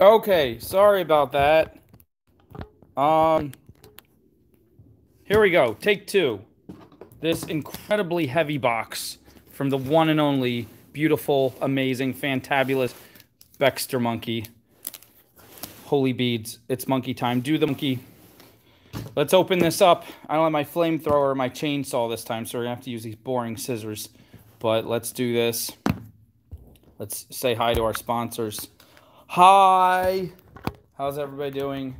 Okay, sorry about that. Um, here we go. Take two. This incredibly heavy box from the one and only beautiful, amazing, fantabulous Bexter monkey. Holy beads. It's monkey time. Do the monkey. Let's open this up. I don't have my flamethrower or my chainsaw this time, so we're going to have to use these boring scissors. But let's do this. Let's say hi to our sponsors. Hi! How's everybody doing?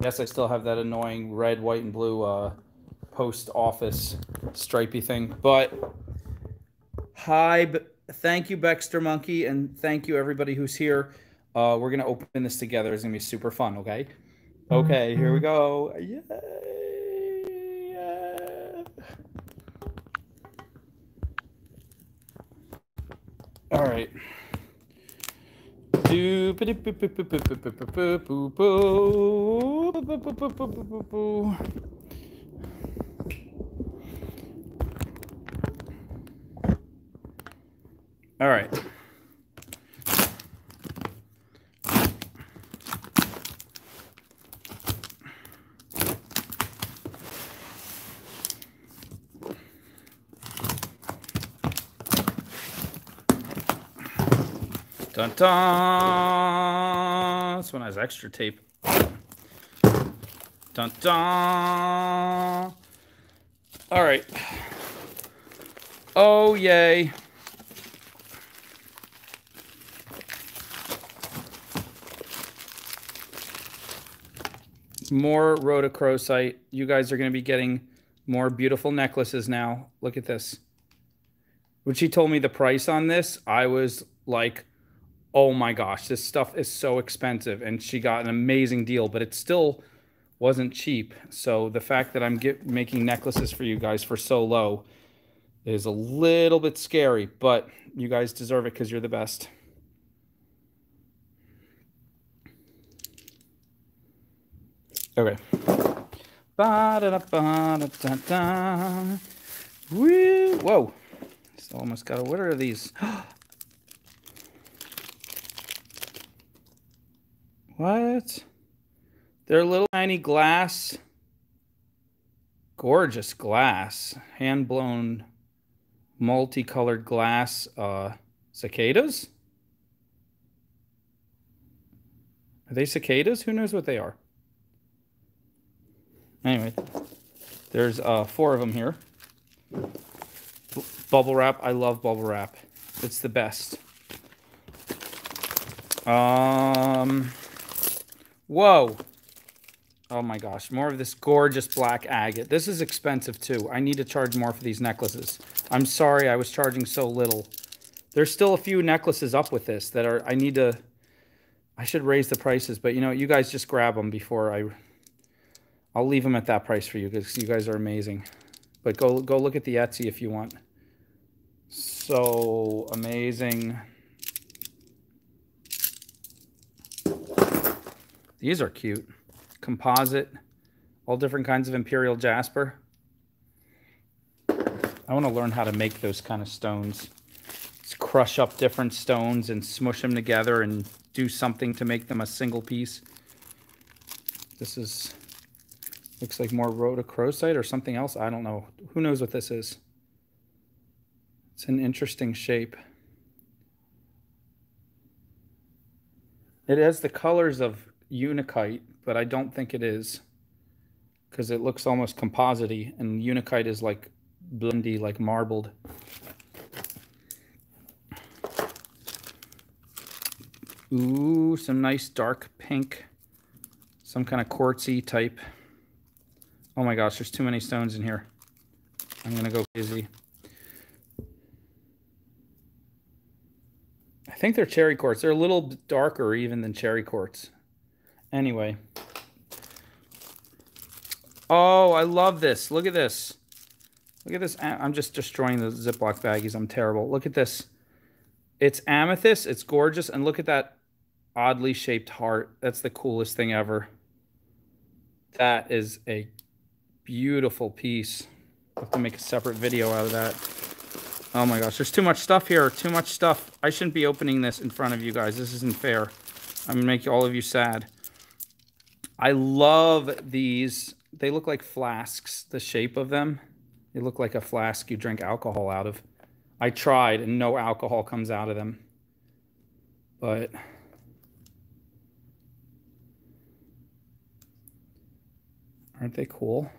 Yes, I still have that annoying red, white, and blue uh, post office stripy thing. But hi, thank you, Bexter Monkey, and thank you everybody who's here. Uh, we're gonna open this together. It's gonna be super fun. Okay. Okay. Here we go. Yay! Yeah. All right. All right. Dun dun. This one has extra tape. Dun dun. All right. Oh, yay. More rhodochrosite. You guys are going to be getting more beautiful necklaces now. Look at this. When she told me the price on this, I was like, oh my gosh, this stuff is so expensive. And she got an amazing deal, but it still wasn't cheap. So the fact that I'm get, making necklaces for you guys for so low is a little bit scary, but you guys deserve it because you're the best. Okay. Ba -da -da -ba -da -da -da. Woo! Whoa. So almost got a, what are these? What? They're little tiny glass, gorgeous glass, hand blown, multicolored glass uh, cicadas. Are they cicadas? Who knows what they are? Anyway, there's uh, four of them here. B bubble wrap. I love bubble wrap. It's the best. Um, Whoa. Oh my gosh, more of this gorgeous black agate. This is expensive too. I need to charge more for these necklaces. I'm sorry I was charging so little. There's still a few necklaces up with this that are, I need to, I should raise the prices, but you know, you guys just grab them before I, I'll leave them at that price for you because you guys are amazing. But go, go look at the Etsy if you want. So amazing. These are cute. Composite, all different kinds of imperial jasper. I want to learn how to make those kind of stones. Just crush up different stones and smush them together and do something to make them a single piece. This is, looks like more rhodochrosite or something else. I don't know. Who knows what this is? It's an interesting shape. It has the colors of Unakite, but I don't think it is because it looks almost composite and Unakite is like blendy, like marbled. Ooh, some nice dark pink, some kind of quartzy type. Oh my gosh, there's too many stones in here. I'm gonna go crazy. I think they're cherry quartz. They're a little darker even than cherry quartz. Anyway. Oh, I love this. Look at this. Look at this. I'm just destroying the Ziploc baggies. I'm terrible. Look at this. It's amethyst. It's gorgeous. And look at that oddly shaped heart. That's the coolest thing ever. That is a beautiful piece. I have to make a separate video out of that. Oh my gosh, there's too much stuff here. Too much stuff. I shouldn't be opening this in front of you guys. This isn't fair. I'm gonna make all of you sad. I love these. They look like flasks, the shape of them. They look like a flask you drink alcohol out of. I tried and no alcohol comes out of them. But aren't they cool?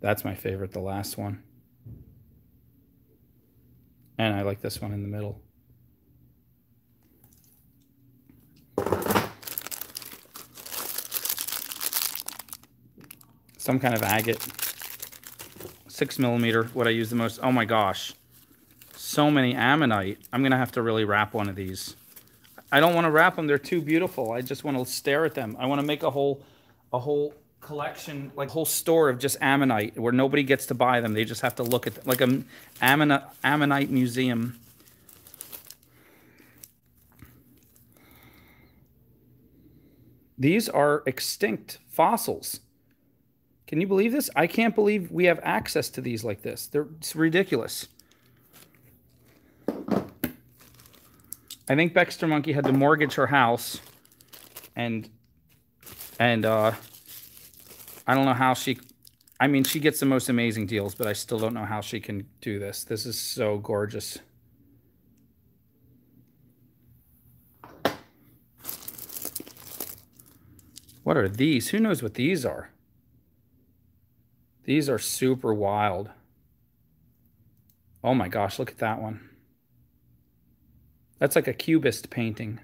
That's my favorite, the last one. And I like this one in the middle. Some kind of agate. Six millimeter, what I use the most. Oh my gosh. So many ammonite. I'm going to have to really wrap one of these. I don't want to wrap them. They're too beautiful. I just want to stare at them. I want to make a whole, a whole collection, like whole store of just ammonite where nobody gets to buy them. They just have to look at them, like an ammonite, ammonite museum. These are extinct fossils. Can you believe this? I can't believe we have access to these like this. They're it's ridiculous. I think Bexter Monkey had to mortgage her house and and uh I don't know how she I mean she gets the most amazing deals, but I still don't know how she can do this. This is so gorgeous. What are these? Who knows what these are? These are super wild. Oh my gosh, look at that one. That's like a cubist painting.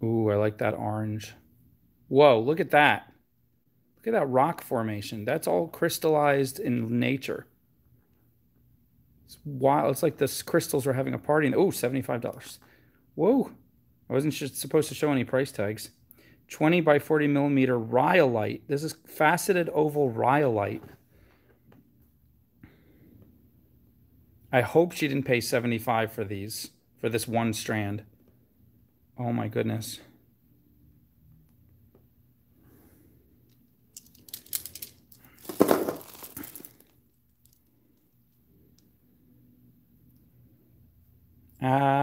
Ooh, I like that orange. Whoa, look at that. Look at that rock formation. That's all crystallized in nature. It's wild. It's like the crystals are having a party. Oh, $75. Whoa. I wasn't supposed to show any price tags. 20 by 40 millimeter rhyolite. This is faceted oval rhyolite. I hope she didn't pay 75 for these, for this one strand. Oh my goodness.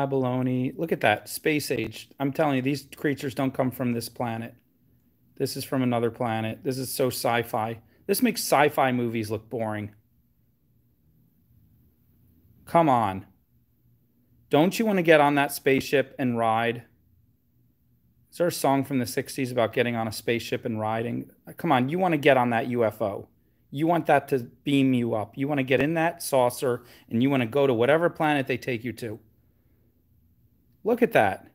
Abalone. Look at that. Space age. I'm telling you, these creatures don't come from this planet. This is from another planet. This is so sci-fi. This makes sci-fi movies look boring. Come on. Don't you want to get on that spaceship and ride? Is there a song from the 60s about getting on a spaceship and riding? Come on, you want to get on that UFO. You want that to beam you up. You want to get in that saucer and you want to go to whatever planet they take you to. Look at that.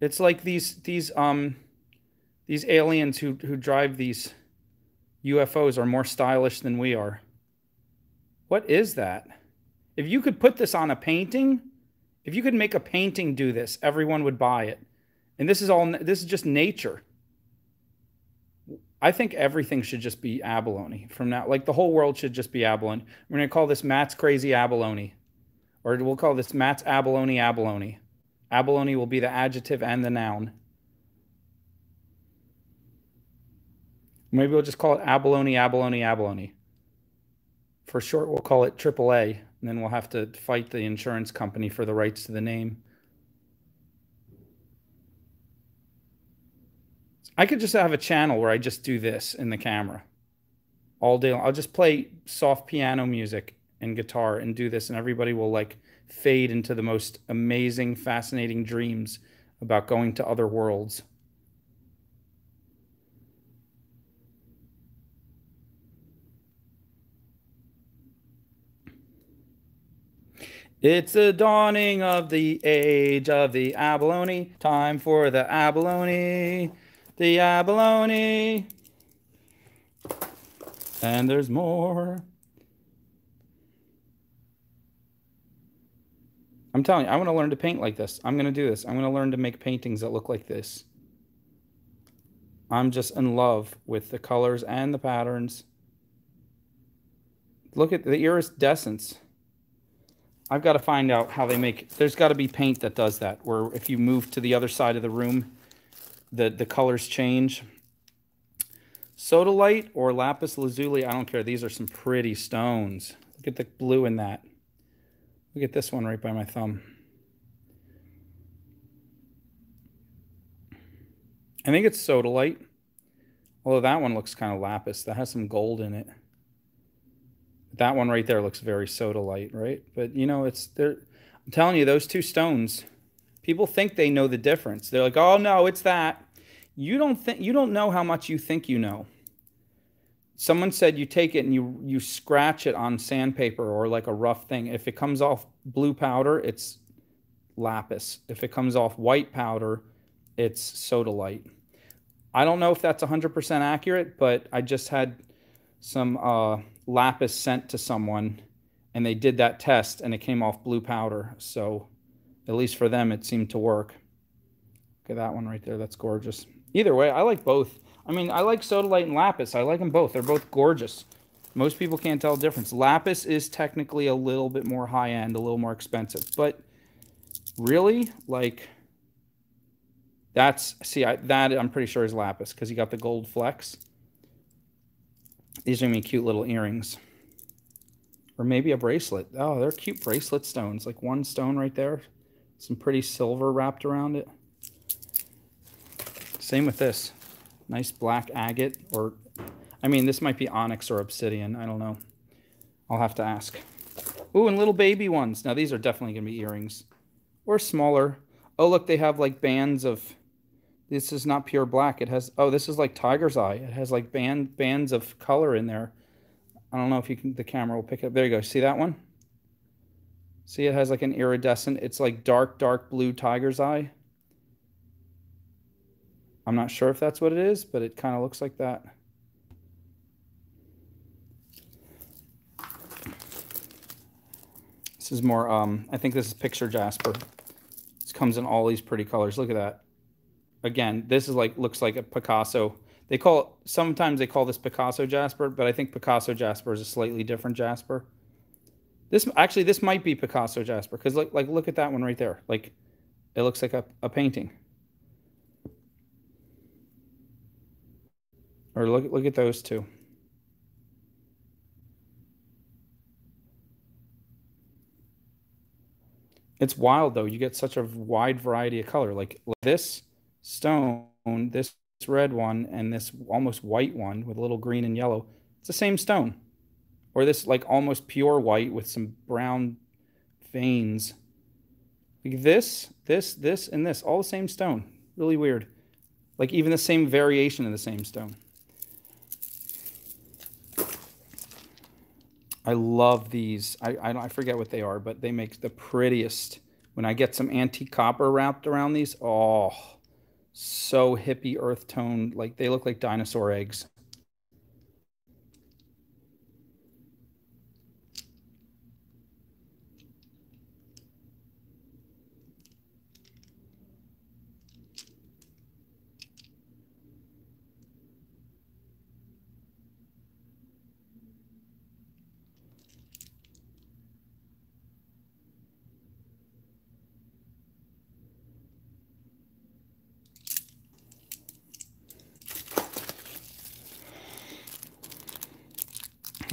It's like these these um these aliens who who drive these UFOs are more stylish than we are. What is that? If you could put this on a painting, if you could make a painting do this, everyone would buy it. And this is all this is just nature. I think everything should just be abalone from now. Like the whole world should just be abalone. We're going to call this Matt's Crazy Abalone. Or we'll call this Matt's abalone abalone. Abalone will be the adjective and the noun. Maybe we'll just call it abalone, abalone, abalone. For short, we'll call it AAA, and then we'll have to fight the insurance company for the rights to the name. I could just have a channel where I just do this in the camera all day long. I'll just play soft piano music and guitar and do this, and everybody will like fade into the most amazing, fascinating dreams about going to other worlds. It's the dawning of the age of the abalone. Time for the abalone. The abalone. And there's more. I'm telling you, I want to learn to paint like this. I'm going to do this. I'm going to learn to make paintings that look like this. I'm just in love with the colors and the patterns. Look at the iridescence. I've got to find out how they make, there's got to be paint that does that, where if you move to the other side of the room, the, the colors change. Sodalite or lapis lazuli, I don't care. These are some pretty stones. Look at the blue in that. Look at this one right by my thumb. I think it's sodalite. Although that one looks kind of lapis. That has some gold in it. That one right there looks very sodalite, right? But you know, it's there. I'm telling you, those two stones, people think they know the difference. They're like, oh no, it's that. You don't think you don't know how much you think you know. Someone said you take it and you you scratch it on sandpaper or like a rough thing. If it comes off blue powder, it's lapis. If it comes off white powder, it's sodalite. I don't know if that's 100% accurate, but I just had some uh, lapis sent to someone and they did that test and it came off blue powder. So at least for them, it seemed to work. Look at that one right there. That's gorgeous. Either way, I like both. I mean, I like sodalite and lapis. I like them both. They're both gorgeous. Most people can't tell the difference. Lapis is technically a little bit more high end, a little more expensive. But really, like, that's, see, I, that I'm pretty sure is lapis because you got the gold flecks. These are to be cute little earrings. Or maybe a bracelet. Oh, they're cute bracelet stones. Like one stone right there. Some pretty silver wrapped around it. Same with this. Nice black agate or, I mean, this might be onyx or obsidian. I don't know. I'll have to ask. Ooh, and little baby ones. Now, these are definitely going to be earrings. Or smaller. Oh, look, they have like bands of... This is not pure black. It has... Oh, this is like tiger's eye. It has like band bands of color in there. I don't know if you can... The camera will pick up. There you go. See that one? See, it has like an iridescent... It's like dark, dark blue tiger's eye. I'm not sure if that's what it is, but it kind of looks like that. This is more, um, I think this is picture jasper. This comes in all these pretty colors. Look at that. Again, this is like, looks like a Picasso. They call, it, sometimes they call this Picasso jasper, but I think Picasso jasper is a slightly different jasper. This, actually, this might be Picasso jasper, because like, like, look at that one right there. Like, it looks like a, a painting. Or look, look at those two. It's wild though. You get such a wide variety of color. Like this stone, this red one, and this almost white one with a little green and yellow. It's the same stone. Or this like almost pure white with some brown veins. Like this, this, this, and this, all the same stone. Really weird. Like even the same variation in the same stone. I love these. I, I, I forget what they are, but they make the prettiest. When I get some antique copper wrapped around these, oh, so hippie earth tone. Like they look like dinosaur eggs.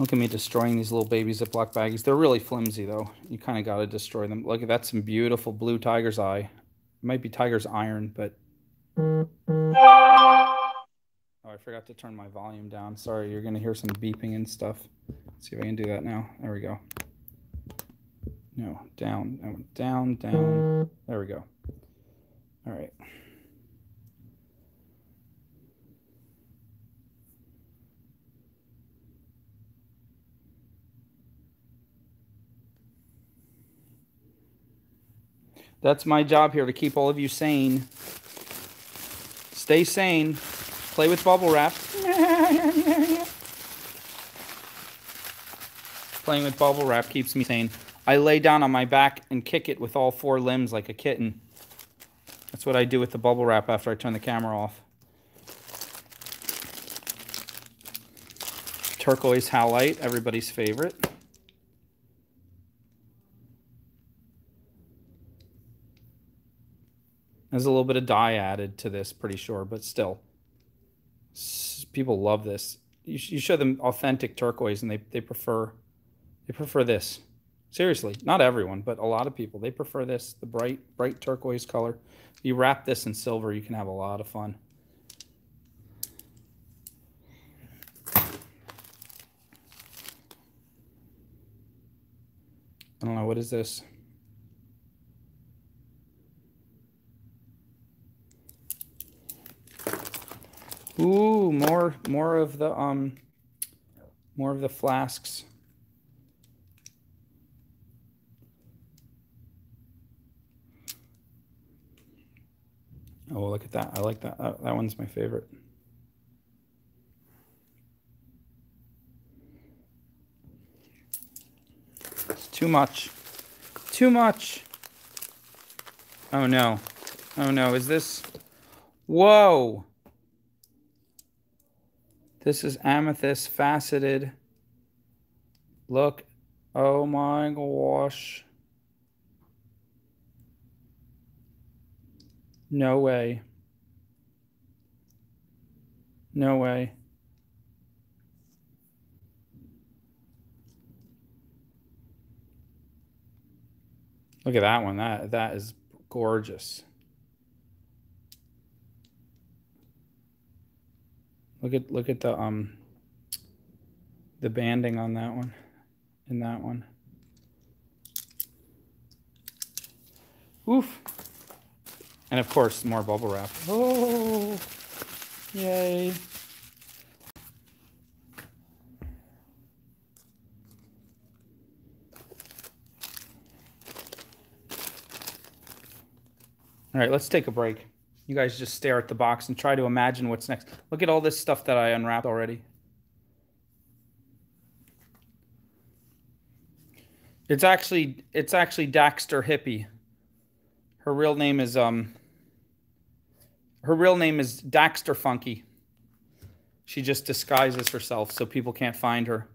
Look at me destroying these little baby Ziploc baggies. They're really flimsy, though. You kind of got to destroy them. Look, that's some beautiful blue tiger's eye. It might be tiger's iron, but... Oh, I forgot to turn my volume down. Sorry, you're going to hear some beeping and stuff. Let's see if I can do that now. There we go. No, down, down, down. There we go. All right. That's my job here to keep all of you sane. Stay sane. Play with bubble wrap. Playing with bubble wrap keeps me sane. I lay down on my back and kick it with all four limbs like a kitten. That's what I do with the bubble wrap after I turn the camera off. Turquoise halite, everybody's favorite. There's a little bit of dye added to this, pretty sure, but still. People love this. You, you show them authentic turquoise and they, they prefer they prefer this. Seriously, not everyone, but a lot of people. They prefer this, the bright, bright turquoise color. You wrap this in silver, you can have a lot of fun. I don't know, what is this? Ooh, more more of the um more of the flasks. Oh, look at that. I like that. That, that one's my favorite. It's too much. Too much. Oh no. Oh no, is this... Whoa! This is amethyst faceted. Look. Oh my gosh. No way. No way. Look at that one. That that is gorgeous. Look at look at the um the banding on that one in that one. Oof. And of course, more bubble wrap. Oh, yay. All right, let's take a break. You guys just stare at the box and try to imagine what's next. Look at all this stuff that I unwrapped already. It's actually it's actually Daxter Hippie. Her real name is um her real name is Daxter Funky. She just disguises herself so people can't find her.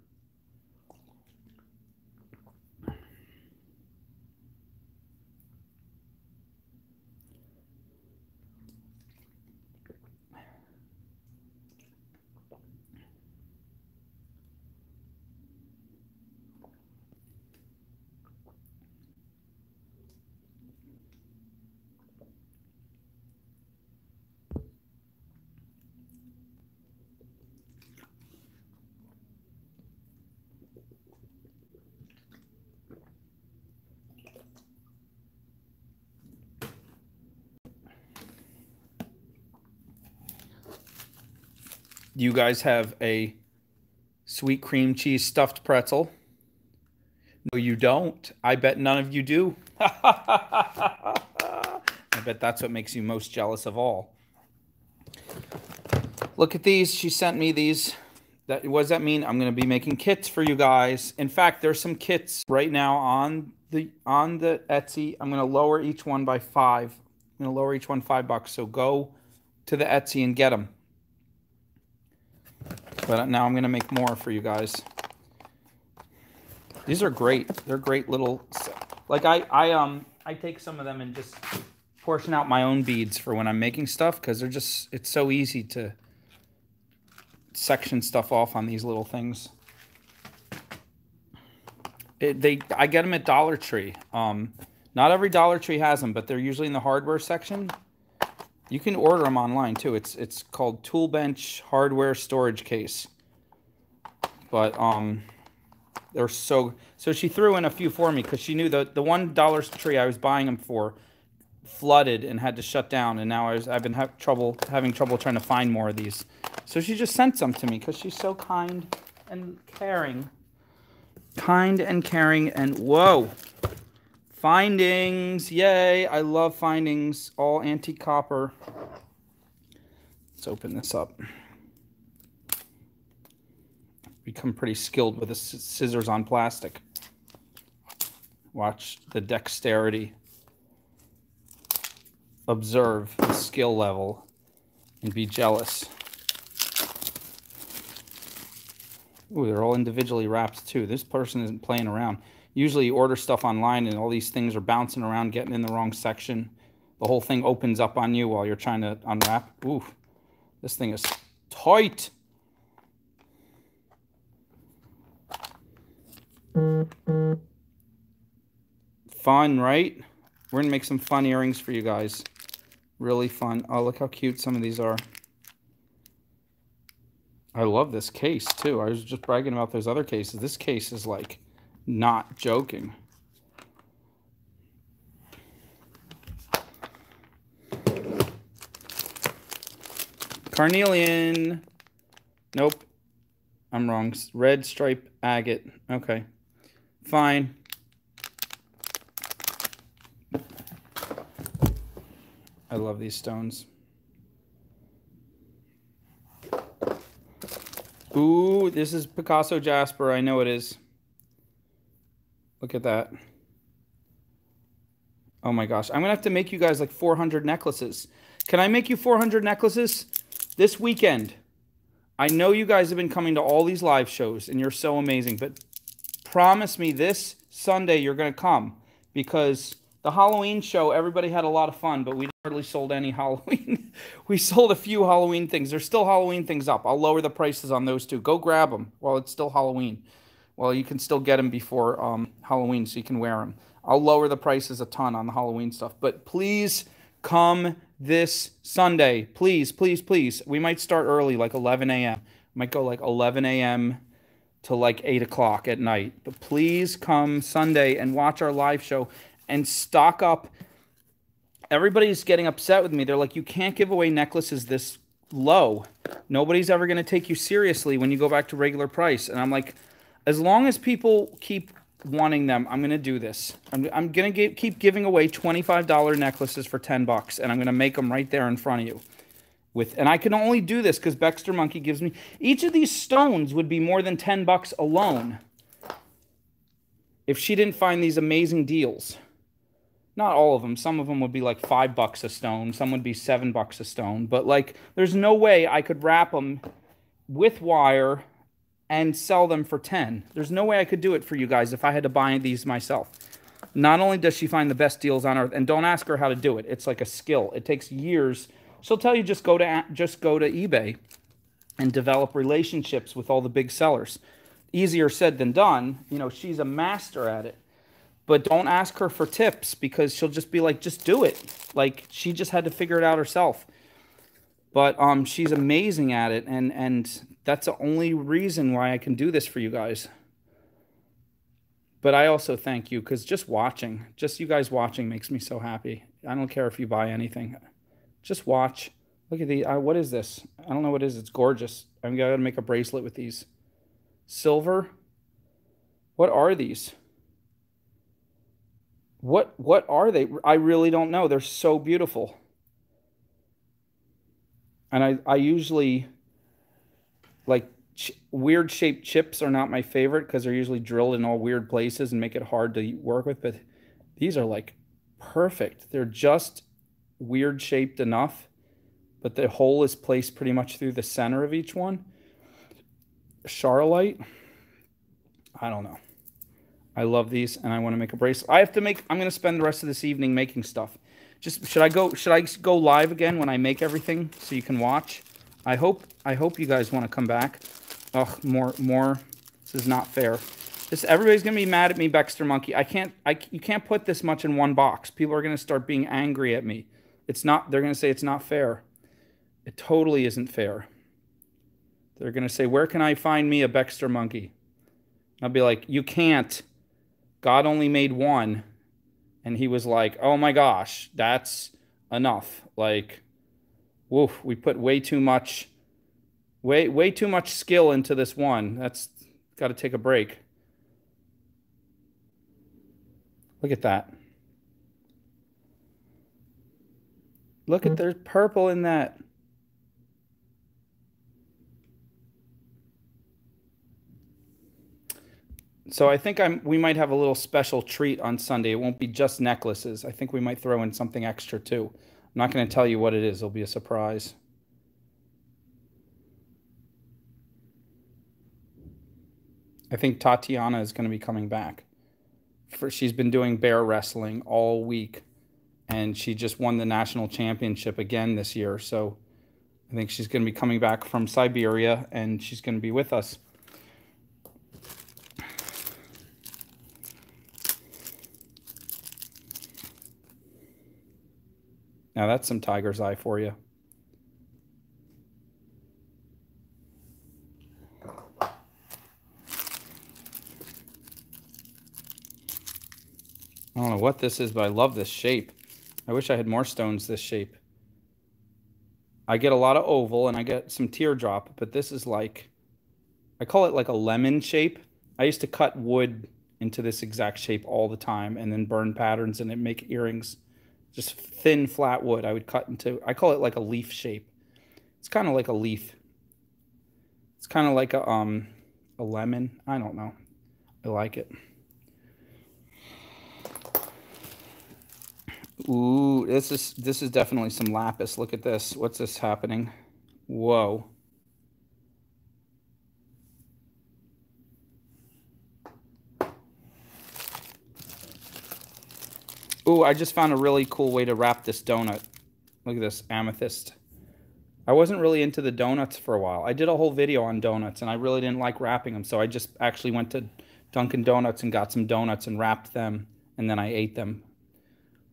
You guys have a sweet cream cheese stuffed pretzel. No, you don't. I bet none of you do. I bet that's what makes you most jealous of all. Look at these. She sent me these. That, what does that mean? I'm going to be making kits for you guys. In fact, there's some kits right now on the on the Etsy. I'm going to lower each one by five. I'm going to lower each one five bucks. So go to the Etsy and get them. But now I'm going to make more for you guys. These are great. They're great little... Like, I, I, um, I take some of them and just portion out my own beads for when I'm making stuff because they're just... It's so easy to section stuff off on these little things. It, they I get them at Dollar Tree. Um, not every Dollar Tree has them, but they're usually in the hardware section. You can order them online too. It's it's called Toolbench Hardware Storage Case. But um, they're so so she threw in a few for me because she knew the the one Dollar Tree I was buying them for flooded and had to shut down, and now I was I've been have trouble having trouble trying to find more of these. So she just sent some to me because she's so kind and caring. Kind and caring and whoa. Findings, yay, I love findings, all antique copper. Let's open this up. Become pretty skilled with the scissors on plastic. Watch the dexterity. Observe the skill level and be jealous. Ooh, they're all individually wrapped too. This person isn't playing around usually you order stuff online and all these things are bouncing around, getting in the wrong section. the whole thing opens up on you while you're trying to unwrap. Ooh, this thing is tight. Fun, right? We're gonna make some fun earrings for you guys. Really fun. Oh, look how cute some of these are. I love this case too. I was just bragging about those other cases. This case is like not joking. Carnelian. Nope. I'm wrong. Red stripe agate. Okay. Fine. I love these stones. Ooh, this is Picasso Jasper. I know it is. Look at that. Oh my gosh. I'm going to have to make you guys like 400 necklaces. Can I make you 400 necklaces this weekend? I know you guys have been coming to all these live shows and you're so amazing, but promise me this Sunday you're going to come because the Halloween show, everybody had a lot of fun, but we hardly sold any Halloween. we sold a few Halloween things. There's still Halloween things up. I'll lower the prices on those too. Go grab them while it's still Halloween. Well, you can still get them before um, Halloween so you can wear them. I'll lower the prices a ton on the Halloween stuff. But please come this Sunday. Please, please, please. We might start early, like 11 a.m. Might go like 11 a.m. to like 8 o'clock at night. But please come Sunday and watch our live show and stock up. Everybody's getting upset with me. They're like, you can't give away necklaces this low. Nobody's ever going to take you seriously when you go back to regular price. And I'm like, as long as people keep wanting them, I'm going to do this. I'm, I'm going to keep giving away $25 necklaces for 10 bucks, and I'm going to make them right there in front of you. With, and I can only do this because Bexter Monkey gives me each of these stones would be more than 10 bucks alone if she didn't find these amazing deals. Not all of them. Some of them would be like five bucks a stone. Some would be seven bucks a stone. But like, there's no way I could wrap them with wire and sell them for 10. There's no way I could do it for you guys if I had to buy these myself. Not only does she find the best deals on earth, and don't ask her how to do it. It's like a skill. It takes years. She'll tell you just go to just go to eBay and develop relationships with all the big sellers. Easier said than done. You know, she's a master at it. But don't ask her for tips because she'll just be like, just do it. Like she just had to figure it out herself. But um, she's amazing at it, and and that's the only reason why I can do this for you guys. But I also thank you because just watching, just you guys watching makes me so happy. I don't care if you buy anything. Just watch. Look at the, uh, what is this? I don't know what it is. It's gorgeous. I'm going to make a bracelet with these. Silver. What are these? What, what are they? I really don't know. They're so beautiful. And I, I usually like weird shaped chips are not my favorite because they're usually drilled in all weird places and make it hard to work with. But these are like perfect. They're just weird shaped enough, but the hole is placed pretty much through the center of each one. Charolite, I don't know. I love these and I want to make a bracelet. I have to make, I'm going to spend the rest of this evening making stuff. Just, should I go, should I go live again when I make everything so you can watch? I hope I hope you guys want to come back. Ugh, more more. This is not fair. This everybody's gonna be mad at me, Bexter Monkey. I can't I you can't put this much in one box. People are gonna start being angry at me. It's not. They're gonna say it's not fair. It totally isn't fair. They're gonna say, where can I find me a Bexter Monkey? I'll be like, you can't. God only made one, and he was like, oh my gosh, that's enough. Like woof, we put way too much, way, way too much skill into this one. That's got to take a break. Look at that. Look at hmm. there's purple in that. So I think I'm we might have a little special treat on Sunday. It won't be just necklaces. I think we might throw in something extra too. I'm not going to tell you what it is. It'll be a surprise. I think Tatiana is going to be coming back. For she's been doing bear wrestling all week, and she just won the national championship again this year. So I think she's going to be coming back from Siberia, and she's going to be with us. Now that's some tiger's eye for you. I don't know what this is, but I love this shape. I wish I had more stones this shape. I get a lot of oval and I get some teardrop, but this is like, I call it like a lemon shape. I used to cut wood into this exact shape all the time and then burn patterns and then make earrings. Just thin, flat wood I would cut into, I call it like a leaf shape. It's kind of like a leaf. It's kind of like a, um, a lemon. I don't know. I like it. Ooh, this is this is definitely some lapis. Look at this. What's this happening? Whoa. Ooh, I just found a really cool way to wrap this donut. Look at this amethyst. I wasn't really into the donuts for a while. I did a whole video on donuts and I really didn't like wrapping them. So I just actually went to Dunkin' Donuts and got some donuts and wrapped them and then I ate them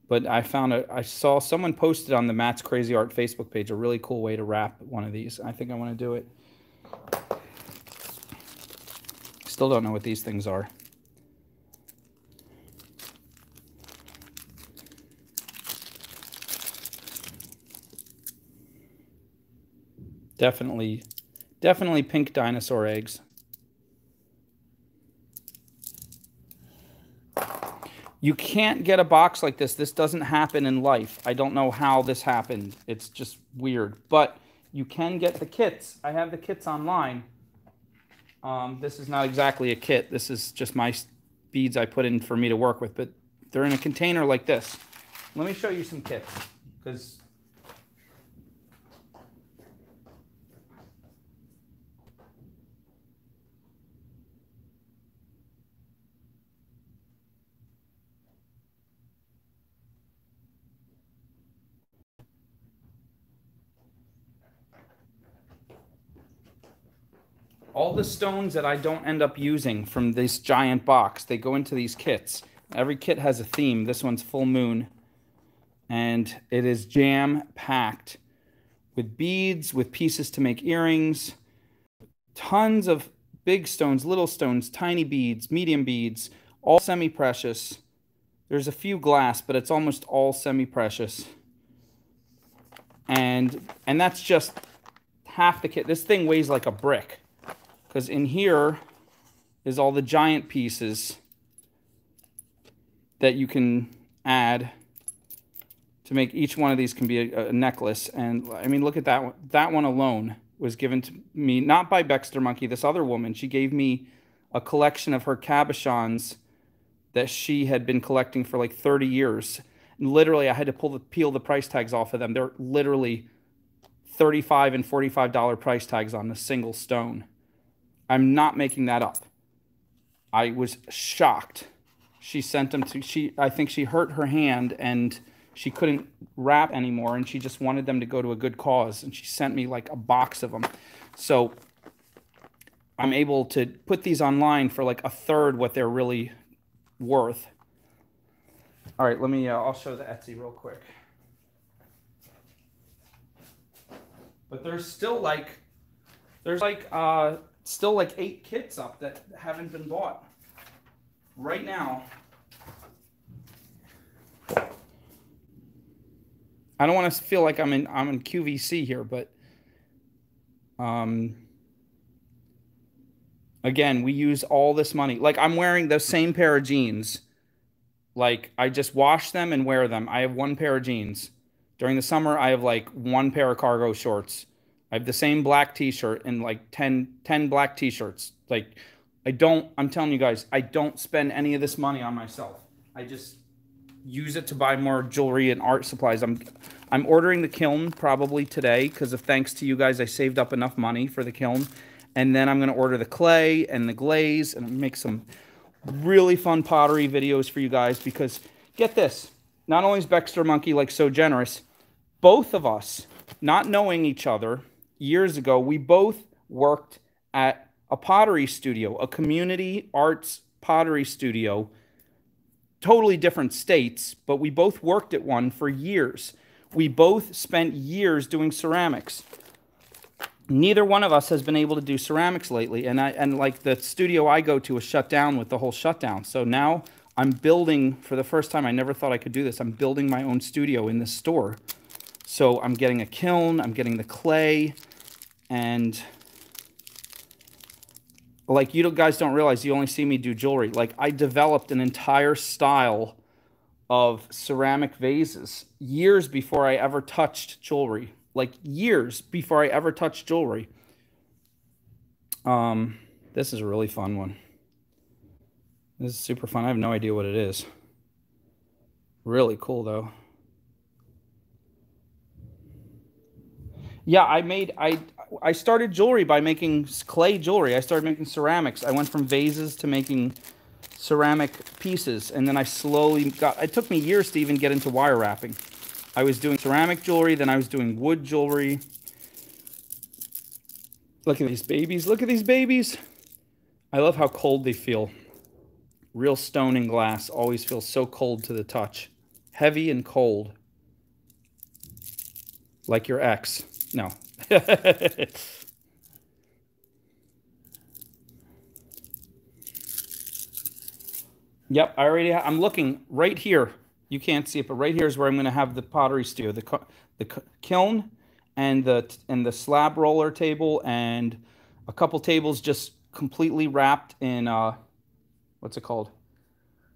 but I found it. I saw someone posted on the Matt's Crazy Art Facebook page a really cool way to wrap one of these. I think I want to do it. Still don't know what these things are. Definitely, definitely pink dinosaur eggs. You can't get a box like this. This doesn't happen in life. I don't know how this happened. It's just weird. But you can get the kits. I have the kits online. Um, this is not exactly a kit. This is just my beads I put in for me to work with. But they're in a container like this. Let me show you some kits. Because all the stones that I don't end up using from this giant box, they go into these kits. Every kit has a theme. This one's full moon. And it is jam packed with beads, with pieces to make earrings, tons of big stones, little stones, tiny beads, medium beads, all semi precious. There's a few glass, but it's almost all semi precious. And and that's just half the kit. This thing weighs like a brick because in here is all the giant pieces that you can add to make each one of these can be a, a, necklace. And I mean, look at that one. That one alone was given to me, not by Bexter Monkey, this other woman. She gave me a collection of her cabochons that she had been collecting for like 30 years. And literally, I had to pull the peel the price tags off of them. They're literally 35 and $45 price tags on a single stone. I'm not making that up. I was shocked. She sent them to she I think she hurt her hand and she couldn't wrap anymore and she just wanted them to go to a good cause and she sent me like a box of them. So I'm able to put these online for like a third what they're really worth. All right, let me uh, I'll show the Etsy real quick. But there's still like there's like uh still like eight kits up that haven't been bought. Right now, I don't want to feel like I'm in I'm in QVC here, but um again, we use all this money. Like I'm wearing the same pair of jeans. Like I just wash them and wear them. I have one pair of jeans. During the summer, I have like one pair of cargo shorts. I have the same black t-shirt and like 10, 10 black t-shirts. Like I don't, I'm telling you guys, I don't spend any of this money on myself. I just use it to buy more jewelry and art supplies. I'm, I'm ordering the kiln probably today because of thanks to you guys, I saved up enough money for the kiln. And then I'm going to order the clay and the glaze and make some really fun pottery videos for you guys because get this. not only is Bexter Monkey like so generous, both of us, not knowing each other years ago, we both worked at a pottery studio, a community arts pottery studio, totally different states, but we both worked at one for years. We both spent years doing ceramics. Neither one of us has been able to do ceramics lately, and I and like the studio I go to was shut down with the whole shutdown. So now I'm building for the first time. I never thought I could do this. I'm building my own studio in this store. So I'm getting a kiln, I'm getting the clay, and like you guys don't realize you only see me do jewelry. Like I developed an entire style of ceramic vases years before I ever touched jewelry. Like years before I ever touched jewelry. Um, this is a really fun one. This is super fun. I have no idea what it is. Really cool though. Yeah, I made I I started jewelry by making clay jewelry. I started making ceramics. I went from vases to making ceramic pieces, and then I slowly got. It took me years to even get into wire wrapping. I was doing ceramic jewelry, then I was doing wood jewelry. Look at these babies. Look at these babies. I love how cold they feel. Real stone and glass always feels so cold to the touch. Heavy and cold. Like your ex. No, yep, I already. I'm looking right here. You can't see it, but right here is where I'm going to have the pottery studio, the the kiln, and the and the slab roller table, and a couple tables just completely wrapped in uh, what's it called?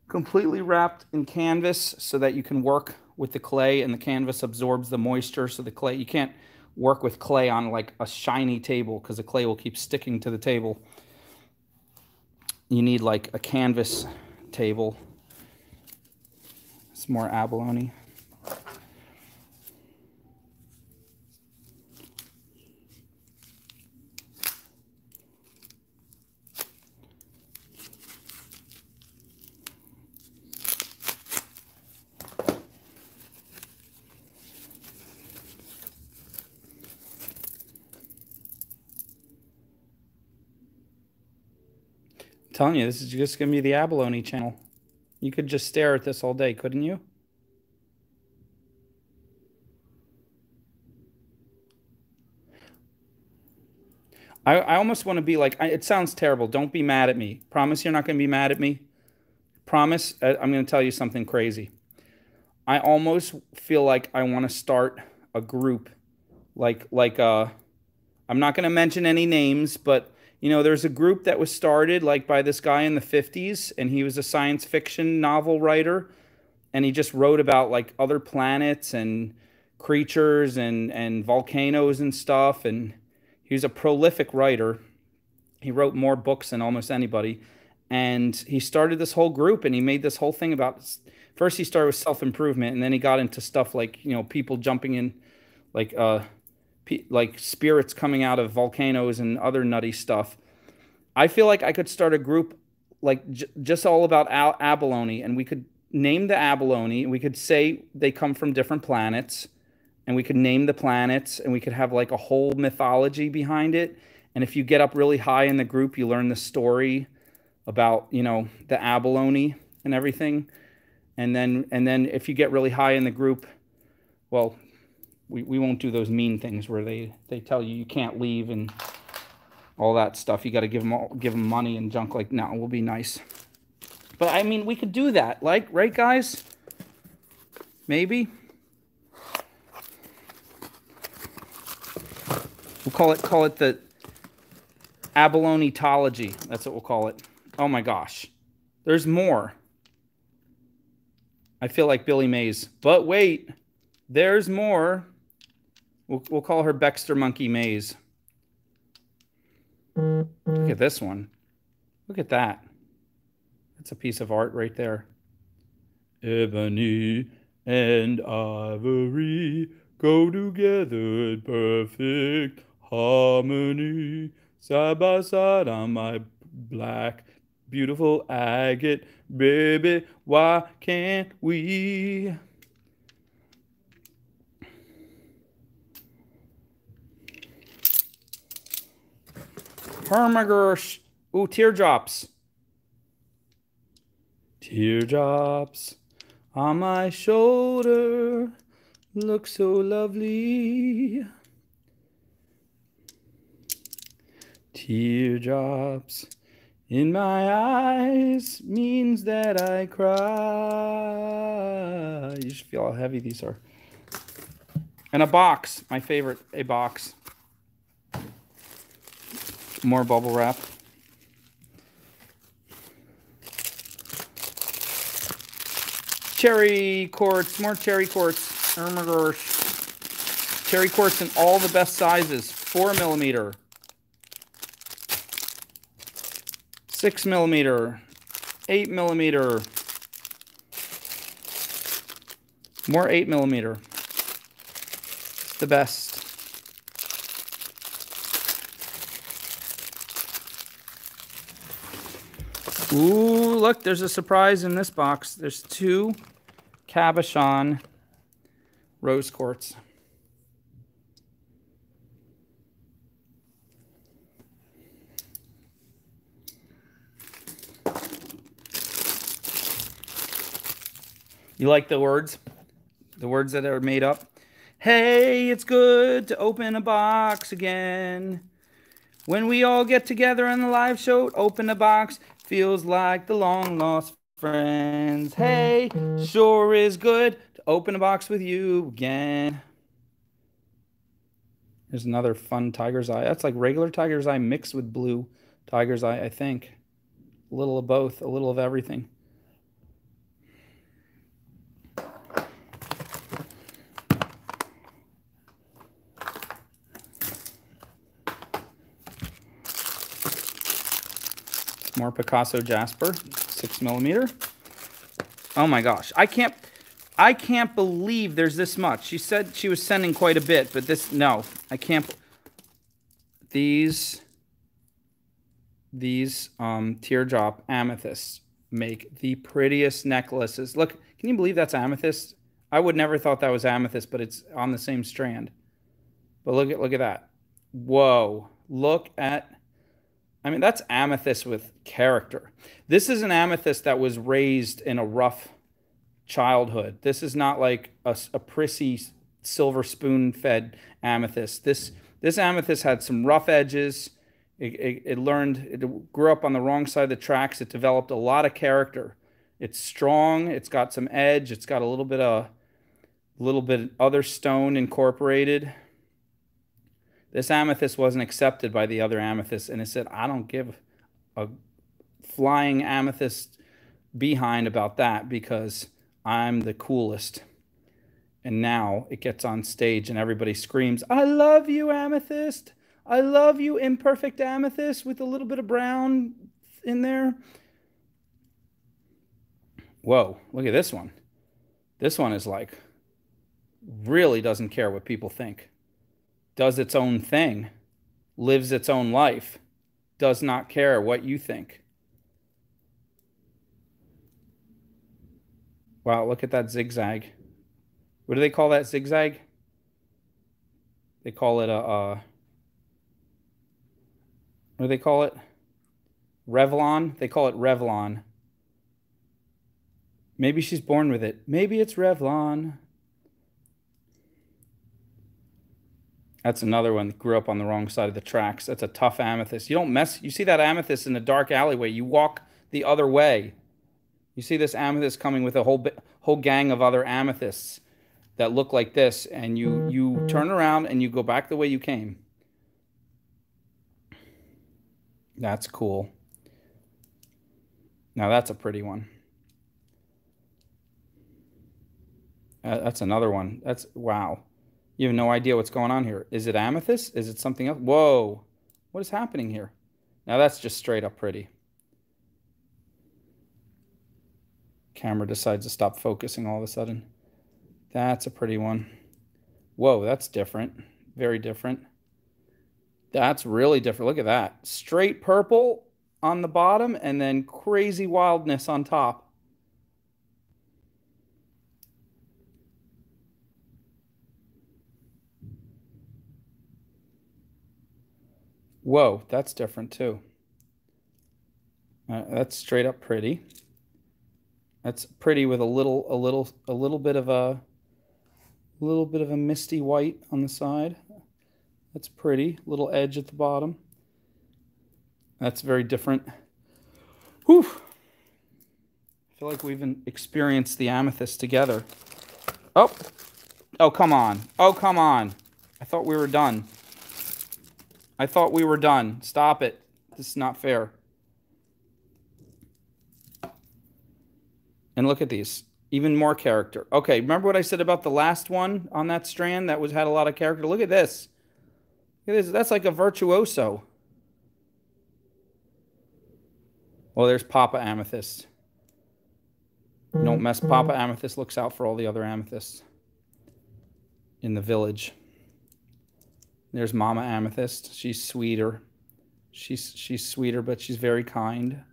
Completely wrapped in canvas so that you can work with the clay, and the canvas absorbs the moisture, so the clay you can't work with clay on like a shiny table because the clay will keep sticking to the table. You need like a canvas table. It's more abalone. Telling you, this is just going to be the abalone channel. You could just stare at this all day, couldn't you? I, I almost want to be like, I, it sounds terrible. Don't be mad at me. Promise you're not going to be mad at me. Promise uh, I'm going to tell you something crazy. I almost feel like I want to start a group like like uh I'm not going to mention any names, but you know, there's a group that was started like by this guy in the 50s, and he was a science fiction novel writer, and he just wrote about like other planets and creatures and and volcanoes and stuff, and he was a prolific writer. He wrote more books than almost anybody, and he started this whole group, and he made this whole thing about. First, he started with self improvement, and then he got into stuff like you know people jumping in, like uh like spirits coming out of volcanoes and other nutty stuff. I feel like I could start a group like just all about al- abalone, and we could name the abalone. We could say they come from different planets, and we could name the planets, and we could have like a whole mythology behind it. And if you get up really high in the group, you learn the story about you know the abalone and everything. And then and then if you get really high in the group, well, we, we won't do those mean things where they, they tell you you can't leave and all that stuff. You got to give them all, give them money and junk like no, we'll be nice. But I mean, we could do that, like right, guys? Maybe. We'll call it call it the abalonetology. That's what we'll call it. Oh my gosh, there's more. I feel like Billy Mays, but wait, there's more. We'll, we'll call her Bexter Monkey Maze. Look at this one. Look at that. That's a piece of art right there. Ebony and ivory go together in perfect harmony. Side by side on my black, beautiful agate. Baby, why can't we? Permagersh. Ooh, teardrops. Teardrops on my shoulder look so lovely. Teardrops in my eyes means that I cry. You should feel how heavy these are. And a box, my favorite, a box. More bubble wrap. Cherry quartz, more cherry quartz. Oh. Cherry quartz in all the best sizes. Four millimeter. Six millimeter. Eight millimeter. More eight millimeter. The best. Ooh, look, there's a surprise in this box. There's two cabochon rose quartz. You like the words? The words that are made up? Hey, it's good to open a box again. When we all get together on the live show, open a box. Feels like the long lost friends. Hey, sure is good to open a box with you again. There's another fun tiger's eye. That's like regular tiger's eye mixed with blue tiger's eye, I think. A little of both, a little of everything. More Picasso Jasper, six millimeter. Oh my gosh, I can't, I can't believe there's this much. She said she was sending quite a bit, but this, no, I can't. These, these um, teardrop amethysts make the prettiest necklaces. Look, can you believe that's amethyst? I would never thought that was amethyst, but it's on the same strand. But look at look at that. Whoa. Look at I mean, that's amethyst with character. This is an amethyst that was raised in a rough childhood. This is not like a, a prissy silver spoon fed amethyst. This this amethyst had some rough edges. It, it, it, learned, it grew up on the wrong side of the tracks. It developed a lot of character. It's strong. It's got some edge. It's got a little bit of, a little bit other stone incorporated. This amethyst wasn't accepted by the other amethysts, and it said, I don't give a flying amethyst behind about that because I'm the coolest. And now it gets on stage and everybody screams, I love you, amethyst. I love you, imperfect amethyst with a little bit of brown in there. Whoa, look at this one. This one is like, really doesn't care what people think does its own thing, lives its own life, does not care what you think. Wow, look at that zigzag. What do they call that zigzag? They call it a, uh, what do they call it? Revlon? They call it Revlon. Maybe she's born with it. Maybe it's Revlon. That's another one that grew up on the wrong side of the tracks. That's a tough amethyst. You don't mess. You see that amethyst in a dark alleyway. You walk the other way. You see this amethyst coming with a whole whole gang of other amethysts that look like this, and you you turn around and you go back the way you came. That's cool. Now that's a pretty one. Uh, that's another one. That's wow. You have no idea what's going on here. Is it amethyst? Is it something else? Whoa. What is happening here? Now that's just straight up pretty. Camera decides to stop focusing all of a sudden. That's a pretty one. Whoa, that's different. Very different. That's really different. Look at that. Straight purple on the bottom and then crazy wildness on top. Whoa, that's different too. Uh, that's straight up pretty. That's pretty with a little, a little, a little bit of a, little bit of a misty white on the side. That's pretty. Little edge at the bottom. That's very different. Whew. I feel like we've experienced the amethyst together. Oh, oh, come on. Oh, come on. I thought we were done. I thought we were done. Stop it. This is not fair. And look at these. Even more character. Okay, remember what I said about the last one on that strand that was had a lot of character? Look at this. Look at this. That's like a virtuoso. Well, there's Papa Amethyst. Don't mess. Papa Amethyst looks out for all the other amethysts in the village. There's Mama Amethyst. She's sweeter. She's she's sweeter, but she's very kind.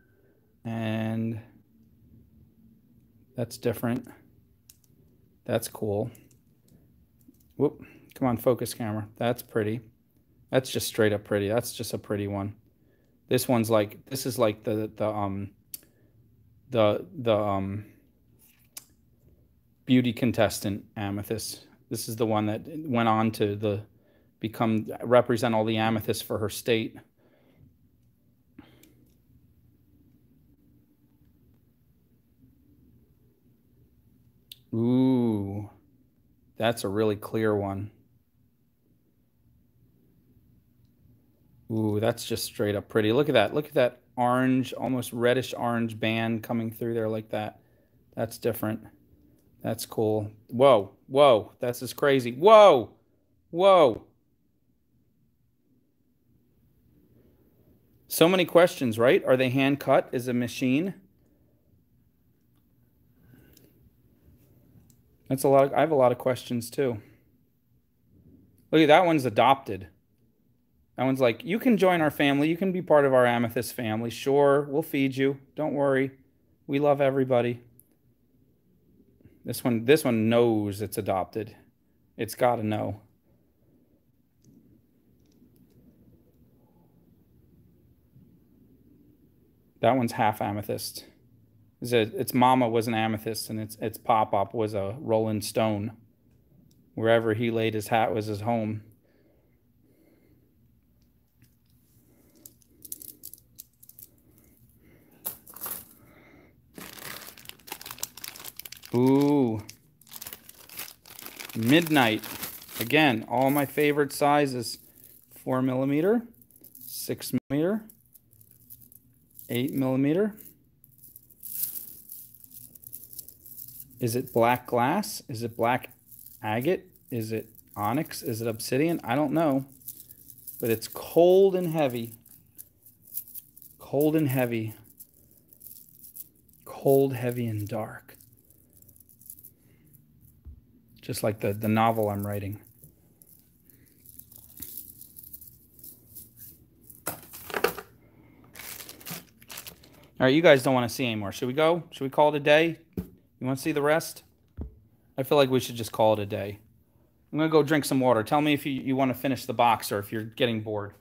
And that's different. That's cool. Whoop. Come on, focus camera. That's pretty. That's just straight up pretty. That's just a pretty one. This one's like this is like the the um the the um beauty contestant amethyst. This is the one that went on to the become represent all the amethysts for her state. Ooh, that's a really clear one. Ooh, that's just straight up pretty. Look at that. Look at that orange, almost reddish orange band coming through there like that. That's different. That's cool. Whoa, whoa, that's just crazy. Whoa, whoa. So many questions, right? Are they hand cut? Is a machine? That's a lot. Of, I have a lot of questions too. Look at that one's adopted. That one's like, you can join our family. You can be part of our amethyst family. Sure, we'll feed you. Don't worry. We love everybody. This one, this one knows it's adopted. It's got to know. That one's half amethyst. It's, its mama was an amethyst, and its its pop up was a rolling stone. Wherever he laid his hat was his home. Ooh. Midnight. Again, all my favorite sizes. 4 millimeter, 6 millimeter, 8 millimeter. Is it black glass? Is it black agate? Is it onyx? Is it obsidian? I don't know. But it's cold and heavy. Cold and heavy. Cold, heavy, and dark. Just like the, the novel I'm writing. All right, you guys don't want to see anymore. Should we go? Should we call it a day? You want to see the rest? I feel like we should just call it a day. I'm going to go drink some water. Tell me if you, you want to finish the box or if you're getting bored.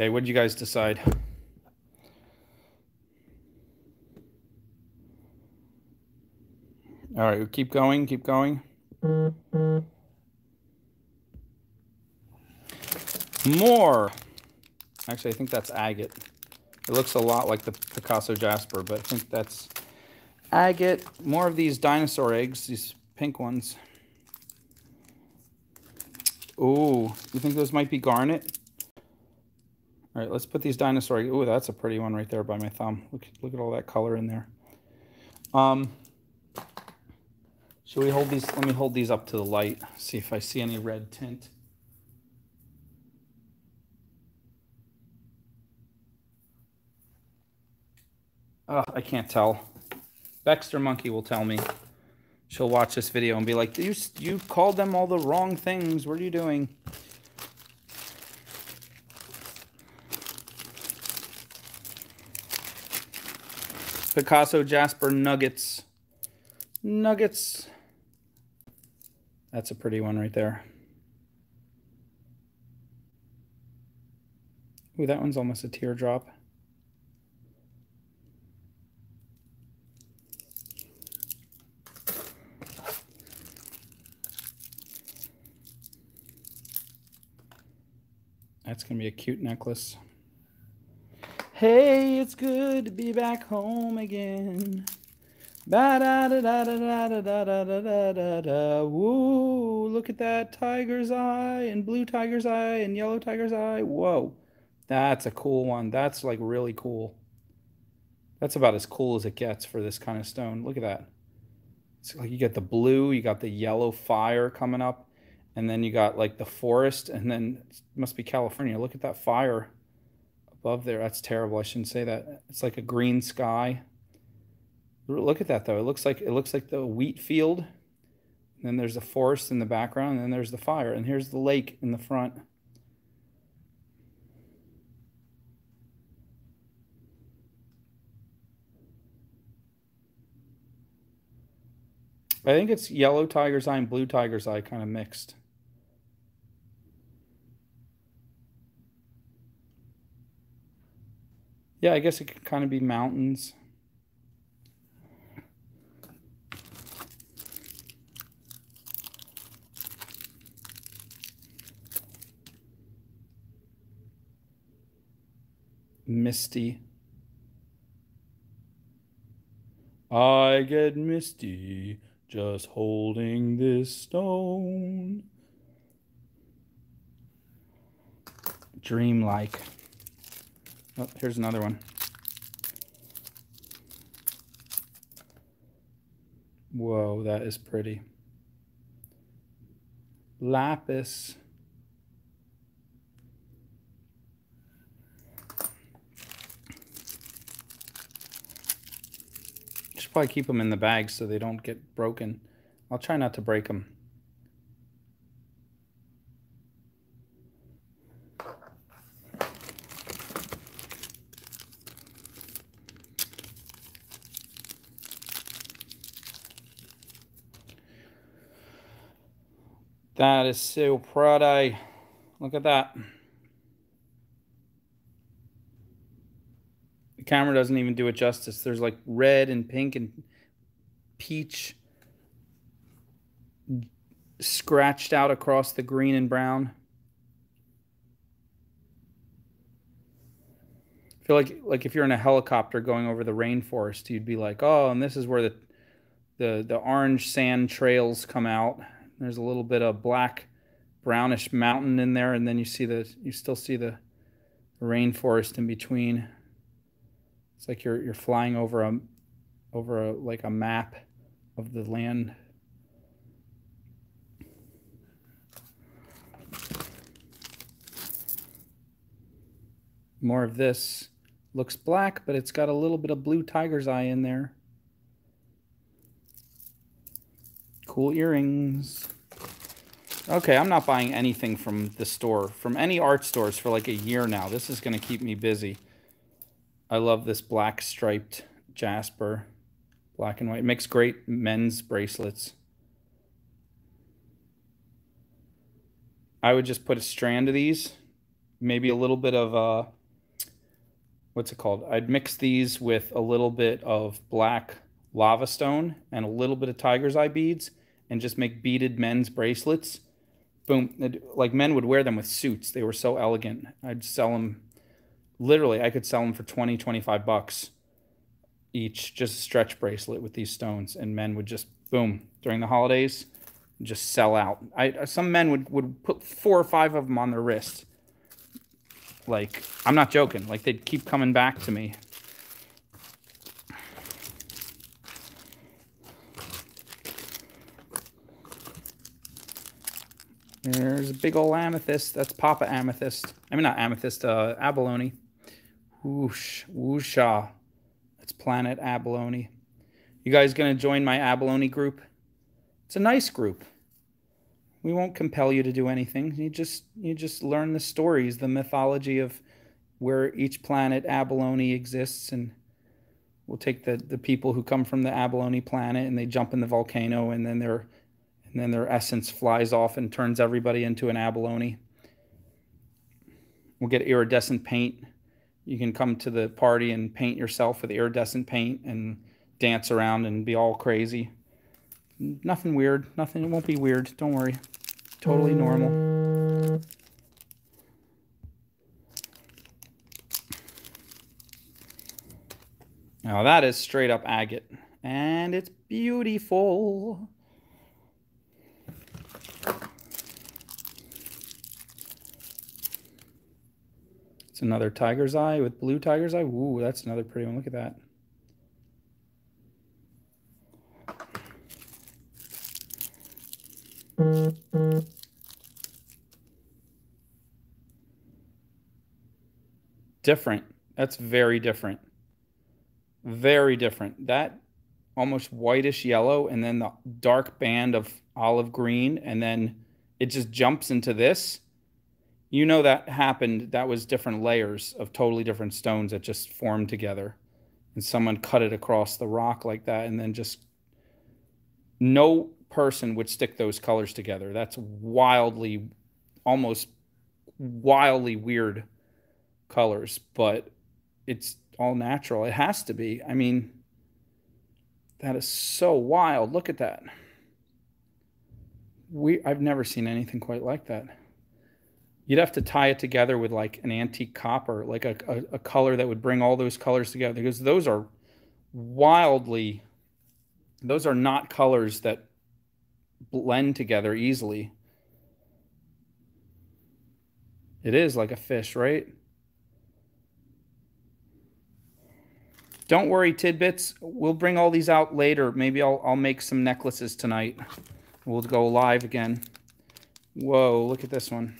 Okay, what did you guys decide? All right, we keep going, keep going. More. Actually, I think that's agate. It looks a lot like the Picasso Jasper, but I think that's agate. More of these dinosaur eggs, these pink ones. Ooh, you think those might be garnet? All right, let's put these dinosaur. Oh, that's a pretty one right there by my thumb. Look, look at all that color in there. Um, should we hold these? Let me hold these up to the light. See if I see any red tint. Oh, I can't tell. Bexter Monkey will tell me. She'll watch this video and be like, "You you called them all the wrong things. What are you doing?" Picasso Jasper Nuggets. Nuggets. That's a pretty one right there. Ooh, that one's almost a teardrop. That's going to be a cute necklace. Hey, it's good to be back home again. Ba da da da da da da da da da da da Woo! Look at that tiger's eye and blue tiger's eye and yellow tiger's eye. Whoa, that's a cool one. That's like really cool. That's about as cool as it gets for this kind of stone. Look at that. It's like you get the blue, you got the yellow fire coming up, and then you got like the forest, and then must be California. Look at that fire above there. That's terrible. I shouldn't say that. It's like a green sky. Look at that though. It looks like it looks like the wheat field. And then there's the forest in the background, and then there's the fire, and here's the lake in the front. I think it's yellow tiger's eye and blue tiger's eye kind of mixed. Yeah, I guess it could kind of be mountains. Misty. I get misty just holding this stone. Dreamlike. Oh, here's another one. Whoa, that is pretty. Lapis. Should probably keep them in the bag so they don't get broken. I'll try not to break them. That is so pretty. Eh? Look at that. The camera doesn't even do it justice. There's like red and pink and peach scratched out across the green and brown. I feel like like if you're in a helicopter going over the rainforest, you'd be like, "Oh, and this is where the the the orange sand trails come out." There's a little bit of black, brownish mountain in there, and then you see the you still see the rainforest in between. It's like you're you're flying over a over a like a map of the land. More of this. Looks black, but it's got a little bit of blue tiger's eye in there. Cool earrings. Okay, I'm not buying anything from the store, from any art stores for like a year now. This is going to keep me busy. I love this black striped Jasper. Black and white. It makes great men's bracelets. I would just put a strand of these. Maybe a little bit of, uh, what's it called? I'd mix these with a little bit of black lava stone and a little bit of tiger's eye beads and just make beaded men's bracelets. Boom. Like men would wear them with suits. They were so elegant. I'd sell them, literally, I could sell them for 20, 25 bucks each, just a stretch bracelet with these stones. And men would just, boom, during the holidays, just sell out. I Some men would, would put four or five of them on their wrist. Like, I'm not joking. Like, they'd keep coming back to me. There's a big old amethyst. That's Papa Amethyst. I mean, not amethyst, uh, abalone. Whoosh, whoosha. That's planet abalone. You guys gonna join my abalone group? It's a nice group. We won't compel you to do anything. You just you just learn the stories, the mythology of where each planet abalone exists, and we'll take the the people who come from the abalone planet and they jump in the volcano, and then their and then their essence flies off and turns everybody into an abalone. We'll get iridescent paint. You can come to the party and paint yourself with iridescent paint and dance around and be all crazy. Nothing weird. Nothing. It won't be weird. Don't worry. Totally normal. Now that is straight up agate. And it's beautiful. It's another tiger's eye with blue tiger's eye. Ooh, that's another pretty one. Look at that. Different. That's very different. Very different. That almost whitish yellow and then the dark band of olive green and then it just jumps into this. You know that happened. That was different layers of totally different stones that just formed together. And someone cut it across the rock like that and then just no person would stick those colors together. That's wildly, almost wildly weird colors, but it's all natural. It has to be. I mean, that is so wild. Look at that. We I've never seen anything quite like that. You'd have to tie it together with like an antique copper, like a, a, a color that would bring all those colors together because those are wildly those are not colors that blend together easily. It is like a fish, right? Don't worry, tidbits. We'll bring all these out later. Maybe I'll, I'll make some necklaces tonight. We'll go live again. Whoa, look at this one.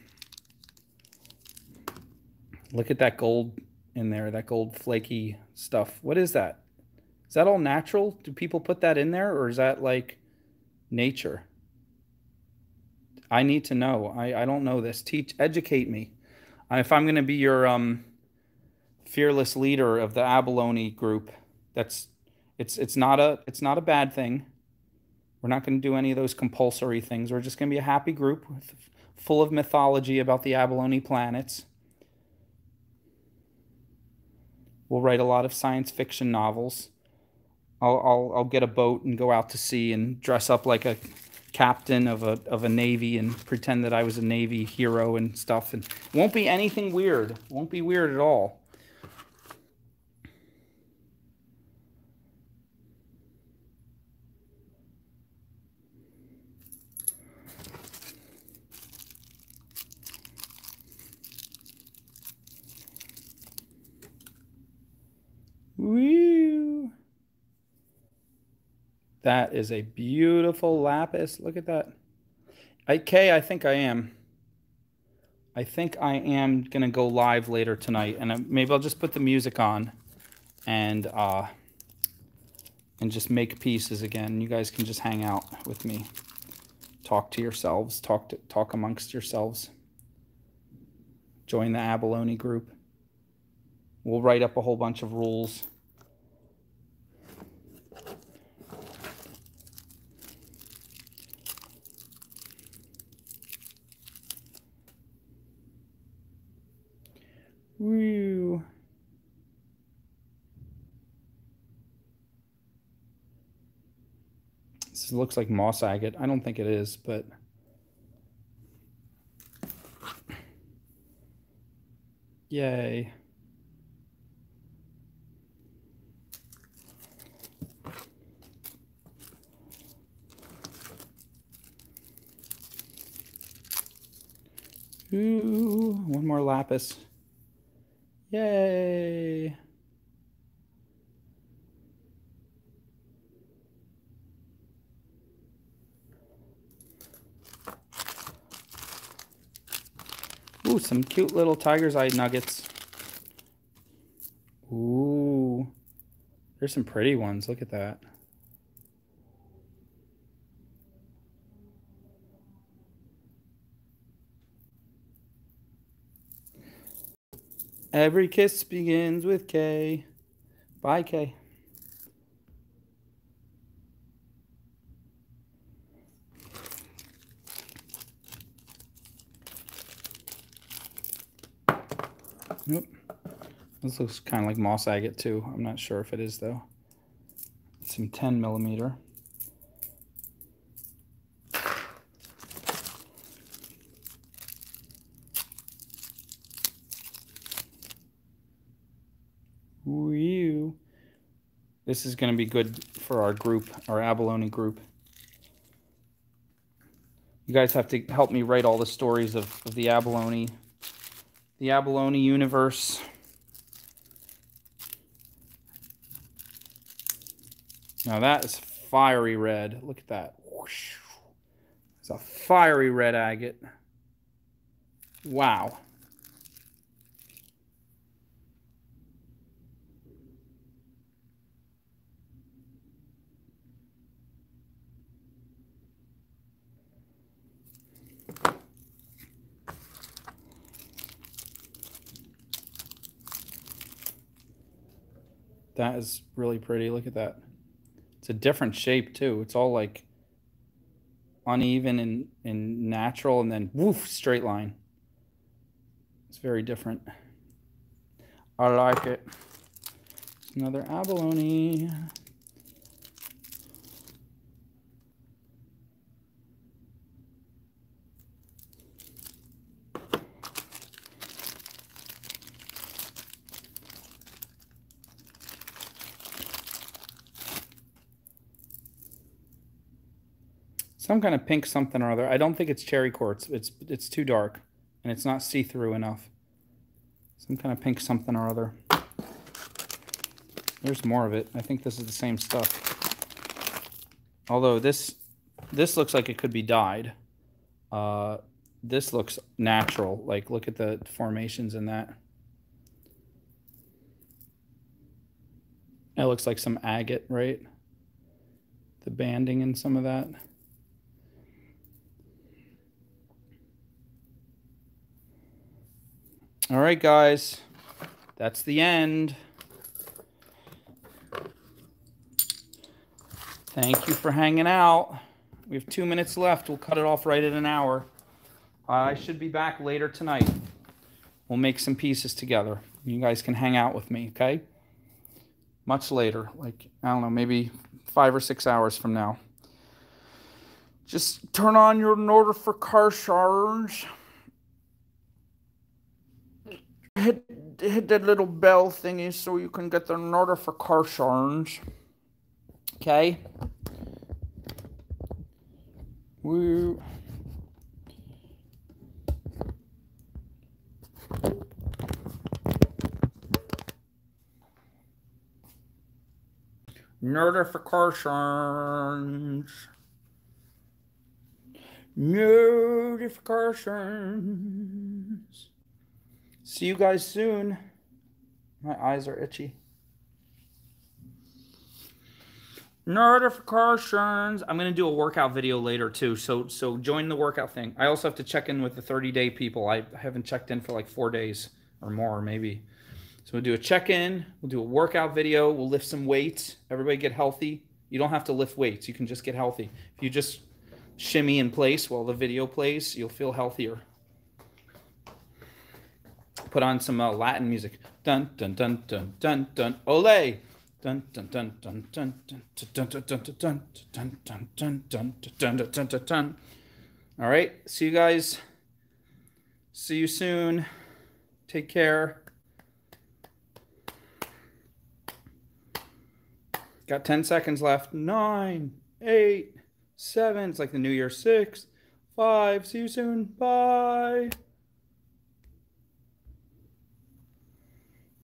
Look at that gold in there, that gold flaky stuff. What is that? Is that all natural? Do people put that in there or is that like nature? I need to know. I, I don't know this. Teach, educate me. If I'm going to be your um, fearless leader of the abalone group, that's it's it's not a it's not a bad thing. We're not going to do any of those compulsory things. We're just going to be a happy group with, full of mythology about the abalone planets. We'll write a lot of science fiction novels. I'll, I'll, I'll get a boat and go out to sea and dress up like a captain of a of a navy and pretend that I was a navy hero and stuff and won't be anything weird. Won't be weird at all. Woo! That is a beautiful lapis. Look at that. Okay, I think I am. I think I am going to go live later tonight. And maybe I'll just put the music on and uh, and just make pieces again. You guys can just hang out with me. Talk to yourselves. Talk to talk amongst yourselves. Join the abalone group. We'll write up a whole bunch of rules. Woo. This looks like moss agate. I don't think it is, but... Yay. Ooh, one more lapis. Yay. Ooh, some cute little tiger's eye nuggets. Ooh. There's some pretty ones. Look at that. Every kiss begins with Kay. Bye, K. Nope. This looks kind of like moss agate too. I'm not sure if it is though. Some 10 millimeter. Woo. This is going to be good for our group, our abalone group. You guys have to help me write all the stories of, of the abalone, the abalone universe. Now that is fiery red. Look at that. It's a fiery red agate. Wow. That is really pretty. Look at that. It's a different shape too. It's all like uneven and, and natural and then woof, straight line. It's very different. I like it. It's Another abalone. Some kind of pink something or other. I don't think it's cherry quartz. It's it's too dark, and it's not see-through enough. Some kind of pink something or other. There's more of it. I think this is the same stuff. Although this this looks like it could be dyed. Uh, this looks natural. Like look at the formations in that. It looks like some agate, right? The banding and some of that. All right, guys. That's the end. Thank you for hanging out. We have two minutes left. We'll cut it off right at an hour. I should be back later tonight. We'll make some pieces together. You guys can hang out with me, okay? Much later, like, I don't know, maybe five or six hours from now. Just turn on your order for car hit hit that little bell thingy so you can get the notifications. Okay. Woo. Notifications. Notifications. See you guys soon. My eyes are itchy. Notifications. I'm gonna do a workout video later too. So so join the workout thing. I also have to check in with the 30 day people. I haven't checked in for like four days or more maybe. So we'll do a check-in. We'll do a workout video. We'll lift some weights. Everybody get healthy. You don't have to lift weights. You can just get healthy. If you just shimmy in place while the video plays, you'll feel healthier put on some uh, Latin music. Dun dun dun dun dun dun ole. Dun dun dun dun dun dun dun dun dun dun dun dun dun dun dun dun dun dun. All right, see you guys. See you soon. Take care. Got 10 seconds left. Nine, eight, seven. It's like the New Year. Six, five. See you soon. Bye.